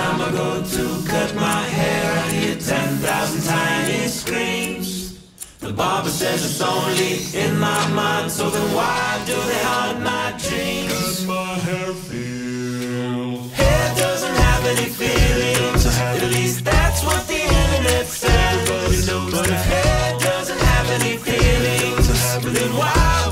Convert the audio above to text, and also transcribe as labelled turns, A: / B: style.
A: time I go to cut my hair, I hear 10,000 tiny screams. The barber says it's only in my mind, so then why do they haunt my dreams? Cut my
B: hair feels.
A: Hair doesn't have any feelings, at least that's what the internet says. But if hair doesn't have any feelings, then why?